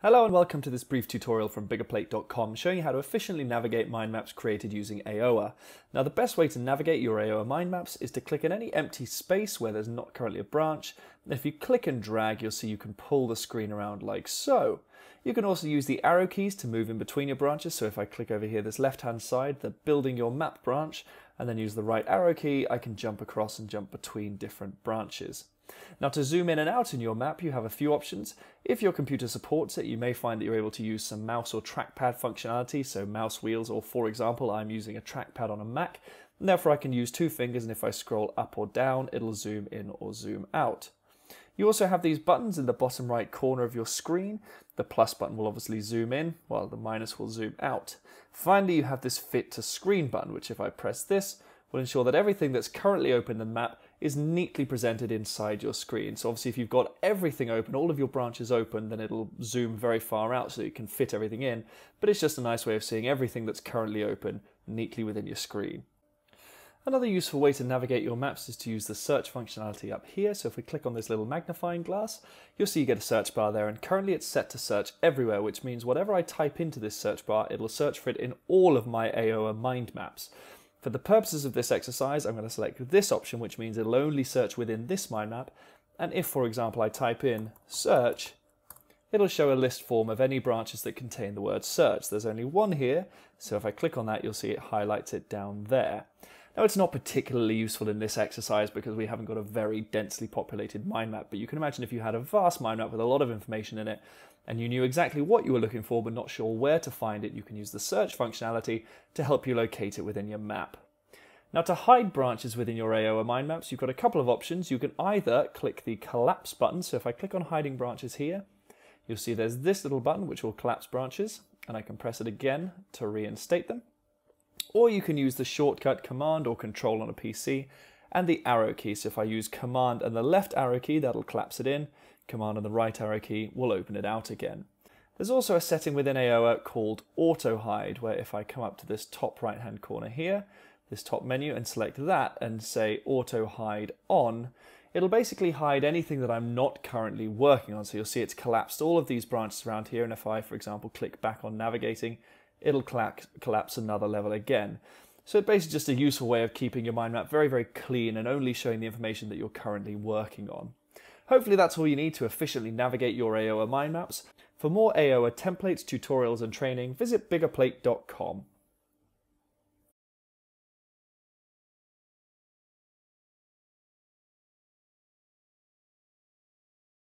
Hello and welcome to this brief tutorial from biggerplate.com showing you how to efficiently navigate mind maps created using Ayoa. Now the best way to navigate your Ayoa mind maps is to click in any empty space where there's not currently a branch. If you click and drag you'll see you can pull the screen around like so. You can also use the arrow keys to move in between your branches so if I click over here this left hand side, the building your map branch, and then use the right arrow key I can jump across and jump between different branches. Now to zoom in and out in your map, you have a few options. If your computer supports it, you may find that you're able to use some mouse or trackpad functionality, so mouse wheels, or for example, I'm using a trackpad on a Mac, therefore I can use two fingers, and if I scroll up or down, it'll zoom in or zoom out. You also have these buttons in the bottom right corner of your screen. The plus button will obviously zoom in, while the minus will zoom out. Finally, you have this fit to screen button, which if I press this, will ensure that everything that's currently open in the map is neatly presented inside your screen. So obviously if you've got everything open, all of your branches open, then it'll zoom very far out so you can fit everything in. But it's just a nice way of seeing everything that's currently open neatly within your screen. Another useful way to navigate your maps is to use the search functionality up here. So if we click on this little magnifying glass, you'll see you get a search bar there and currently it's set to search everywhere, which means whatever I type into this search bar, it'll search for it in all of my Ayoa mind maps. For the purposes of this exercise, I'm going to select this option, which means it'll only search within this mind map. And if, for example, I type in search, it'll show a list form of any branches that contain the word search. There's only one here, so if I click on that, you'll see it highlights it down there. Now, it's not particularly useful in this exercise because we haven't got a very densely populated mind map, but you can imagine if you had a vast mind map with a lot of information in it, and you knew exactly what you were looking for but not sure where to find it, you can use the search functionality to help you locate it within your map. Now to hide branches within your Ayoa mind maps, you've got a couple of options. You can either click the collapse button, so if I click on hiding branches here, you'll see there's this little button which will collapse branches, and I can press it again to reinstate them or you can use the shortcut Command or Control on a PC and the arrow key. So if I use Command and the left arrow key, that'll collapse it in. Command and the right arrow key will open it out again. There's also a setting within Ayoa called Auto Hide, where if I come up to this top right hand corner here, this top menu, and select that and say Auto Hide On, it'll basically hide anything that I'm not currently working on. So you'll see it's collapsed all of these branches around here. And if I, for example, click back on navigating, it'll collapse another level again. So it's basically just a useful way of keeping your mind map very, very clean and only showing the information that you're currently working on. Hopefully that's all you need to efficiently navigate your Ayoa mind maps. For more Ayoa templates, tutorials and training, visit biggerplate.com.